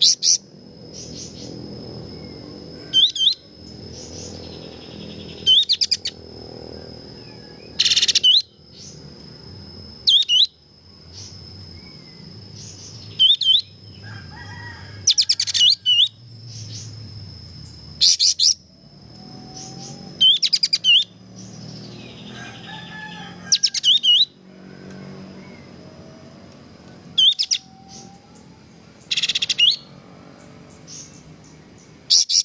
Pss, pss. just